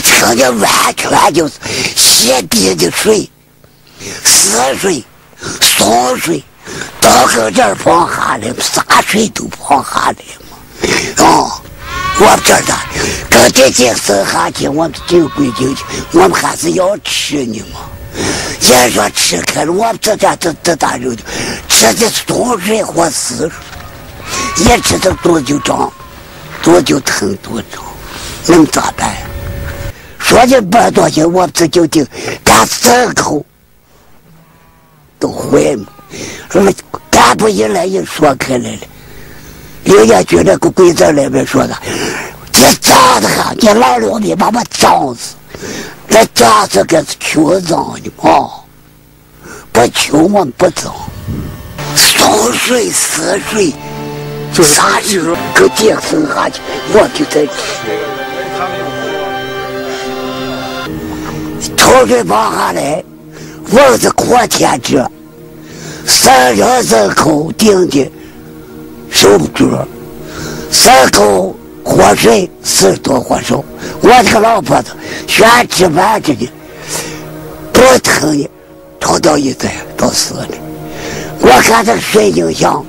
吃的完全就是泄逼的水，死水、松水，到跟这儿放下来，啥水都放下来嘛。哦，我不知道，跟这些生下去，我们进归进去，我们还是要吃呢嘛。也说吃开了，我们这家这这大肉的，吃的松水或死水，一吃这肚子就胀，肚子就疼，肚子胀，能咋办？说的不多些，我这就听，干四口都坏嘛。说干部一来一说开来了，人家军那个鬼子那边说的，你脏的哈？你老刘你把我脏死！那脏子个是求脏的嘛？不求我们不脏，松水死水，啥时候给爹生下去，我就在吃。抽水放下来，我是阔天者，三人三口顶的手镯，三口活水四多活手。我这个老婆子喜欢吃饭吃的，多疼的，抽到一嘴都死了。我看这水晶像